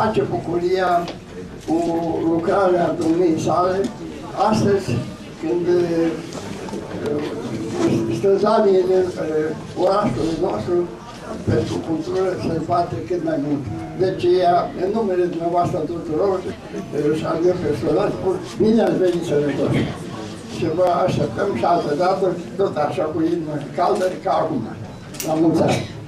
face bucuria cu lucrarea domniei sale. Astăzi, când străzanii din orașului nostru pentru cultură se bate cât mai mult. Deci, în numele dumneavoastră tuturor, și al meu personal, spun, bine ați venit sănătos. Și vă așteptăm și altă dată, tot așa cu inimă caldă ca acum. La mulți ani!